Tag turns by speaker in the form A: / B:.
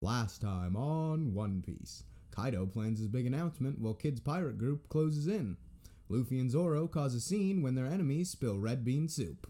A: Last time on One Piece. Kaido plans his big announcement while Kid's pirate group closes in. Luffy and Zoro cause a scene when their enemies spill red bean soup.